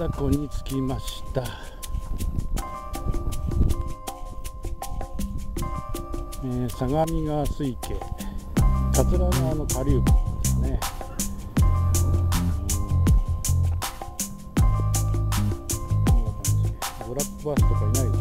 田湖に着きました、えー相模川水系。桂川の下流部ですね。ブラックバスとかいないです